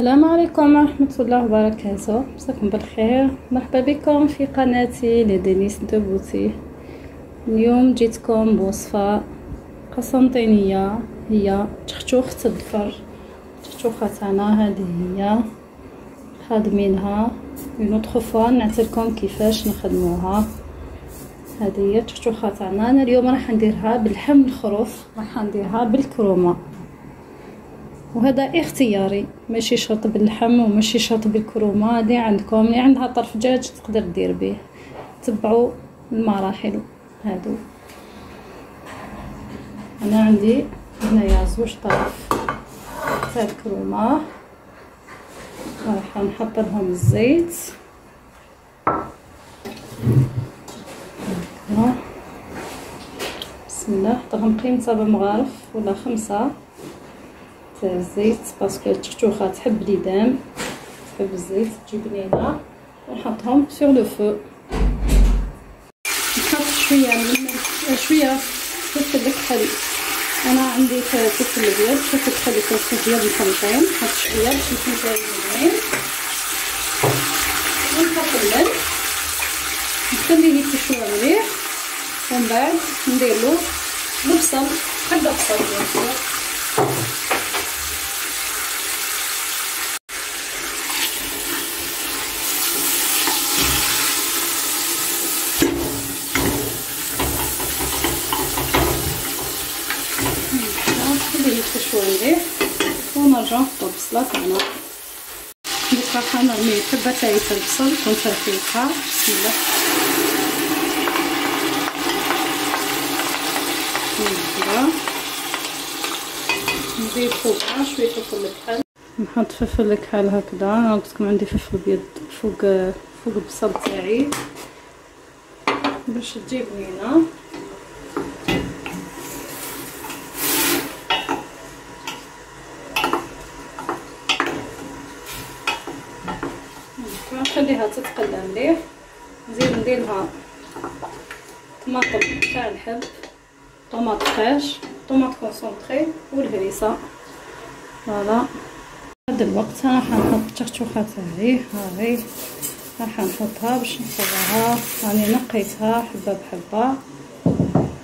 السلام عليكم ورحمة الله وبركاته. مساكم بالخير. مرحبا بكم في قناتي لدينيس دوبوتي. اليوم جيتكم بوصفة قسنطينية. هي شخشوخة الظفر شخشوخة تاعنا هذه هي. خادمينها. une fois نعطيكم كيفاش نخدموها. هذه هي الشخشوخة تاعنا أنا اليوم راح نديرها باللحم الخروف. راح نديرها بالكرومة. وهذا اختياري. ماشي شرط باللحم وماشي شرط بالكرومة هذه عندكم. اللي عندها طرف دجاج تقدر دير به. تبعوا المراحل هادو. أنا عندي هنايا زوج طرف. تاع الكرومة. راح نحط لهم الزيت. بسم الله. نحط لهم قيمه مغارف ولا خمسة. الزيت parce que الشخشوخة تحب ليدام تحب الزيت تجي بنينة ونحطهم sur le feu نحط شوية من شوية فلفل الكحل. أنا عندي فلفل ابيض فلفل الكحل فلفل ابيض مخلطين نحط شوية باش يكون زين ونحط الملح نخليه يتشوى مليح. ومن بعد نديرلو البصل حبه بصل. نحطو البصلة تاعنا دوك راح نرمي حبة تاعي البصل تكون رقيقة بسم الله نزيد فوقها شوية فلفل الكحل نحط فلفل الكحل هكذا أنا قلت لكم عندي فلفل ابيض فوق فوق البصل تاعي باش تجي بنينه نخليها تتقلى مليح. نزيد نديرها طماطم تاع الحب tomate fraîche tomate concentrée والهريسة. voilà. هاد الوقت راح نحط الشخشوخة تاعي هاهي راح نحطها باش نصورها راني نقيتها حبة بحبة.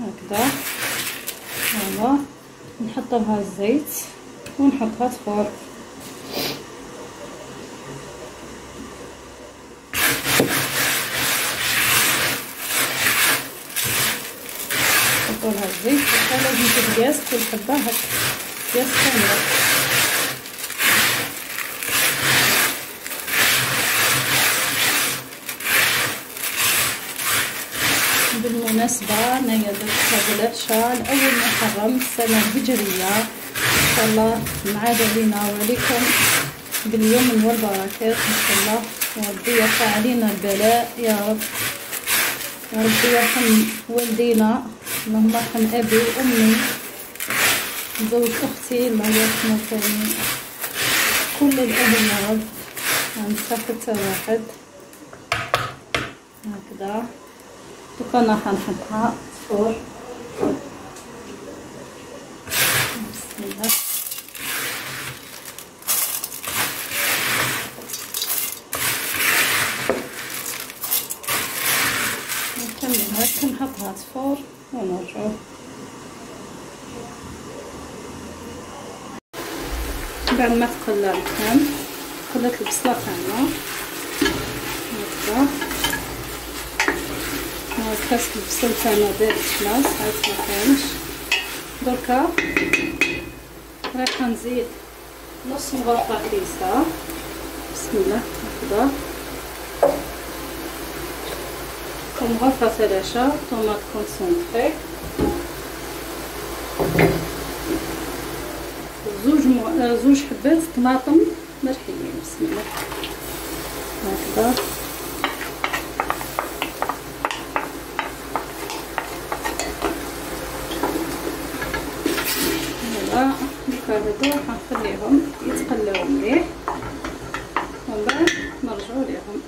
هكذا. voilà. نحط لها الزيت ونحطها تفور. كل حبه هك قياس كامله بالمناسبة انايا درت هذا العشاء لأول محرم السنة الهجرية إن شاء الله نعاد علينا وعليكم باليوم والبركات إن شاء الله وربي يرفع علينا البلاء يا رب. يا ربي يرحم والدينا. اللهم ارحم أبي وأمي. زوج أختي الله ثاني كل رب ما ننسى حتى واحد هكذا دوكا أنا حنحطها فوق بسم الله نكمل هكا نحطها تفور ونرجعو ما تقلى اللحم قلت البصلة تاعنا هكذا. كاس البصل تاعنا دارت خلاص عاد مكانش دركا؟ راح نزيد نص مغرفة هريسة بسم الله هكذا. مغرفة ثلاثة. طوماط كونسونطري زوج حبات طماطم مرحيين بسم الله. هكذا. هذا دوكا هادو حنخليهم يتقلاو مليح. ومن بعد نرجعو ليهم.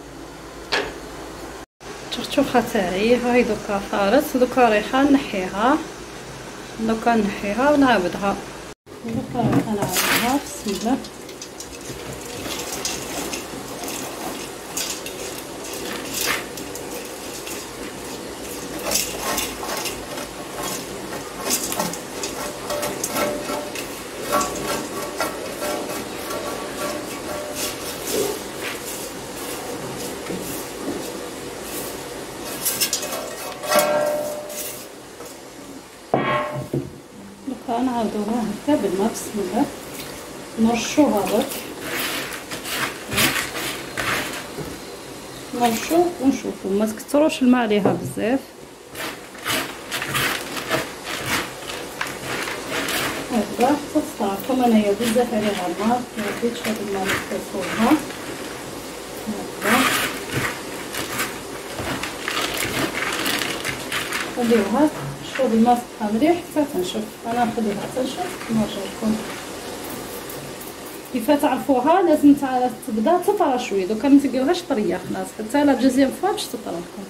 التختوخه تاعي هاي دوكا صارت. دوكا ريحة نحيها. دوكا نحيها ونعاودها. دوكا ريحه نعاودها بسم الله. فنعاودوها هكا بالماء بسم الله نرشوها برك نرشو ونشوفو ما تكثروش الماء عليها بزاف. هكذا تستعرفوا انايا بزاف عليها الماء. ما زيدش هاد الماء نكثفوها هكذا. خليوها. شوف الماء مليح حتى تنشف أنا نخليها تنشف ونرجع لكم. كيف تعرفوها؟ لازم تبدأ تطرى شوية دوكا ما تلقاوهاش طرية خلاص حتى la deuxième fois باش تطرى لكم.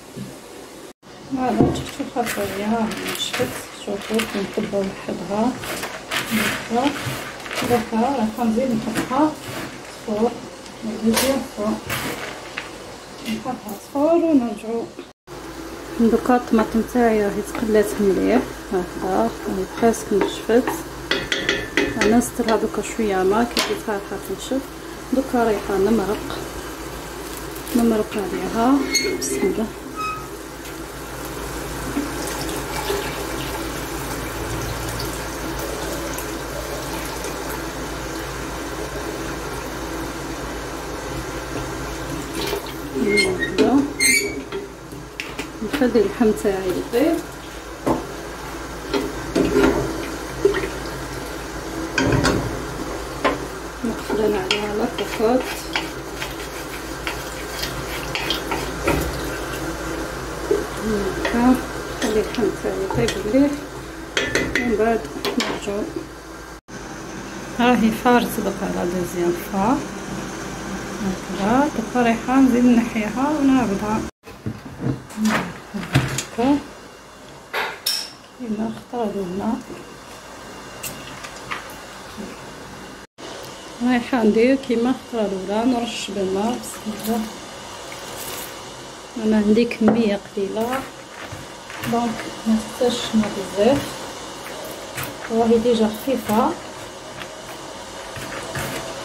voilà شفتو خاصها ها نشفت شوفو كنكبو وحدها هكا دوكا راه كنزيد نحطها فوق deuxième fois. نحطها تفور ونرجعو. دوكا الطماطم تاعي راهي تقلات مليح. هكذا راهي presque نشفت. أنا نسترها دوكا شوية ما كي راح تنشف. دوكا رايحه نمرق. نمرق عليها. بسم الله. نخلي اللحم تاعي. يطيب نقفل عليها لاكوكوط هكا نخلي اللحم تاعي يطيب مليح. ومن بعد نرجعو. راهي فارت دوكا لا دوزيام فا. هكذا. دوكا رايحه نزيد نحيها ونعاودها هكا كيما الخطرة الأولى. رايحه ندير كيما الخطره الاولى نرش بالماء بسم الله أنا عندي كميه قليلة. donc ما تحتاجش ماء بزاف. وهي déjà خفيفة.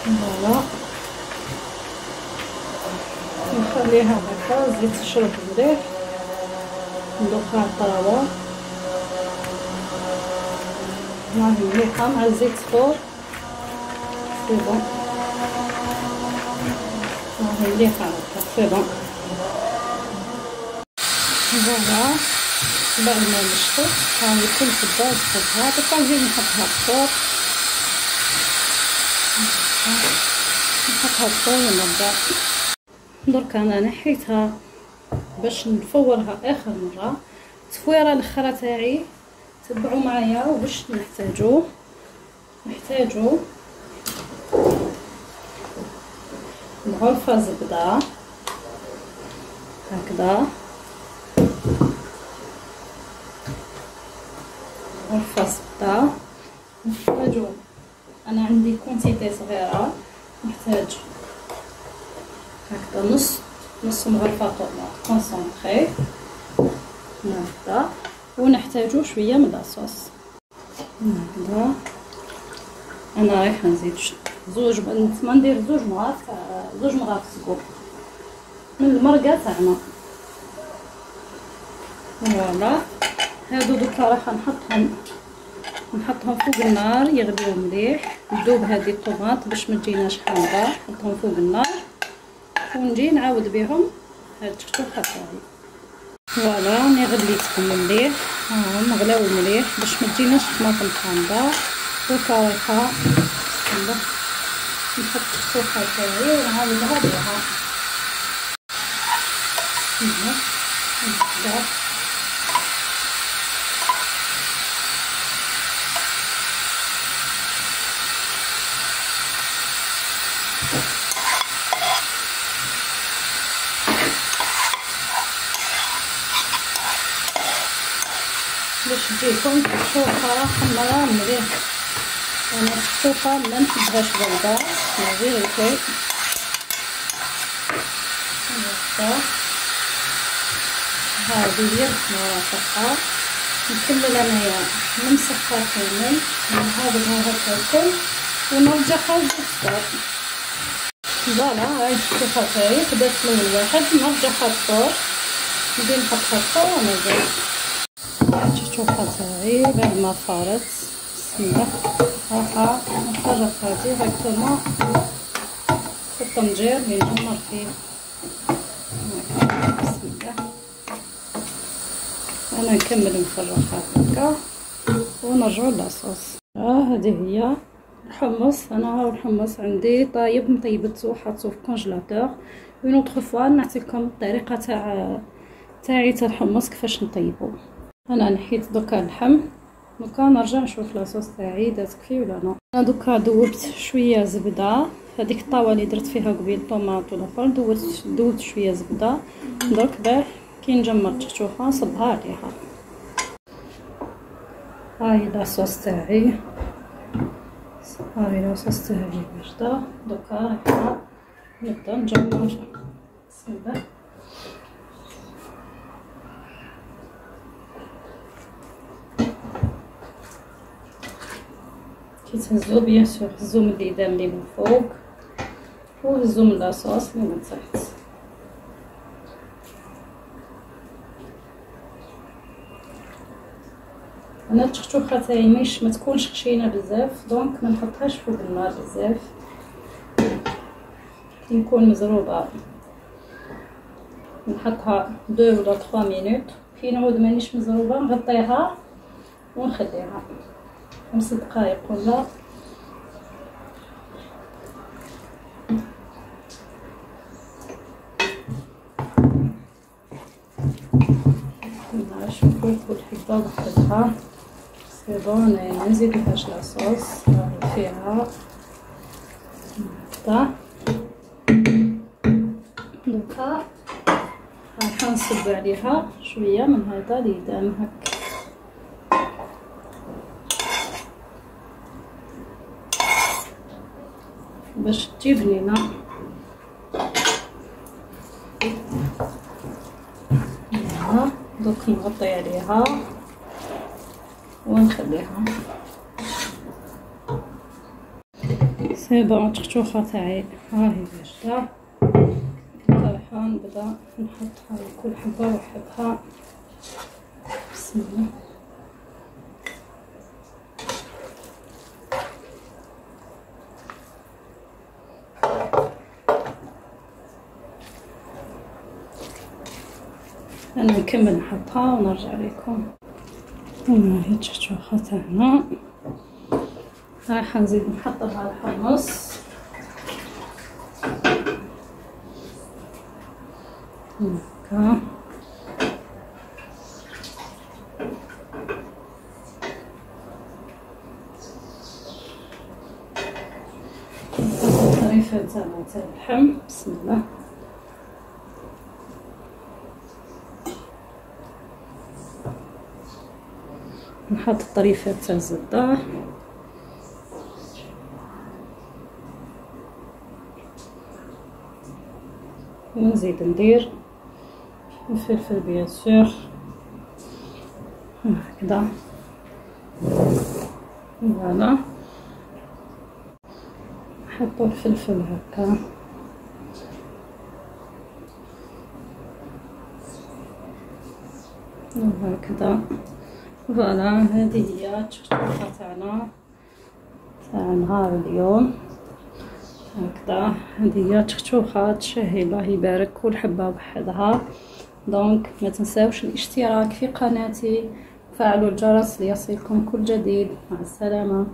voilà. نخليها هكا الزيت تشرب مليح. ندوخها الطراوه راهي مليحه مع الزيت فور c'est bon راهي مليحه هكا c'est bon voilà بعد ما نشفت هاهي كل كبه نحطها دوكا نزيد نحطها فوق نحطها فوق ونبدا درك أنا نحيتها باش نفورها آخر مرة. التفويره الأخرى تاعي تبعوا معايا وباش نحتاجو. نحتاجو غرفه زبدة. هكذا. غرفه زبدة. نحتاجو أنا عندي quantité صغيرة. نحتاج هكذا نص نص مغرفة tomate concentrée هكذا ونحتاجو شوية من la sauce هكذا. أنا رايحه نزيد زوج نتمنى ندير زوج مغارف زوج مغارف سكوب من المرقة تاعنا voilà هادو دوكا راح نحطهم نحطهم فوق النار يغليو مليح. ندوب هذه الطوماط باش ما تجيناش حامضة. نحطهم فوق النار. ونجي نعاود بهم. هاد الشخشوخة تاعي voilà راني غليتهم مليح. هاهم غلاو مليح باش ما تجيناش طماطم حامضه دوكا رايحه بسم نحط الشخشوخة تاعي ونعاودها بها هنا باش تجيكم الشوكة حمرا مليح. أنا الشوكة ما نحبهاش باردة لا فيريتي هادي هي مرافقة نكمل انايا نمسحها كامل. نعاودها هكا الكل. ونرجعها للفطور فوالا هاي الشوكة تاعي بدات الأول واحد. نرجعها الفطور نزيد نحطها الفطور ونزيد الشوكة تاعي بعد ما فارت بسم الله. راح نفرغها ديريكتومون في الطنجير اللي نجمر فيه. بسم الله. أنا نكمل نفرغها هكا. ونرجعو la sauce آه هذه هي الحمص. أنا هاو الحمص عندي طايب مطيبتو حاطو في ال congélateur une autre fois نعطيكم الطريقة تاع تاعي تاع الحمص كيفاش نطيبو. أنا نحيت دوكا اللحم دوكا نرجع نشوف la sauce تاعي دات كفي ولا لا أنا دوكا دوبت شوية زبدة. هذيك الطاوه اللي درت فيها قبيل طوماط بال دوبت دوبت شوية زبدة. دوك باه كي نجمر التشوخه نصبها عليها. هاي لاصوص تاعي. هاي لاصوص تاعي بارده دوكا نبدأ نجمر بسم الله كيتهزو bien sûr هزو من الإيدام اللي من فوق وهزو من la sauce اللي من تحت أنا الشخشوخة تاعي مش ما تكونش خشينة بزاف. donc ما نحطهاش فوق النار بزاف. كي نكون مزروبة. نحطها deux ولا 3 minutes كي نعود مانيش مزروبة. نغطيها ونخليها. خمس دقائق ولا؟ نشوفو كل حبة وحدها سي بون ما نزيدلهاش لاصوص فيها هكدا دوكا راح نصب عليها شوية من هذا ليدان هكا باش تجيب لينا دوك نغطي عليها ونخليها سي بون تختوخه تاعي هاهي بارده راح نبدا نحطها لكل حبه وحدها بسم الله أنا نكمل نحطها ونرجع لكم. هنا هي الشخشوخة تاعنا راح نزيد نحط لها الحمص. هكا الطريفة تاعنا تاع اللحم بسم الله نحط الطريفات تاع الزبدة. ونزيد ندير الفلفل bien sûr. هكذا. voilà. نحطو الفلفل هكا. وهكذا. voilà هذه هي الشخشوخة تاعنا تاع نهار اليوم. هكذا هذه هي شخشوخة تشهي الله يبارك كل حبة بحدها donc ما تنساوش الاشتراك في قناتي. وفعلوا الجرس ليصلكم كل جديد. مع السلامة.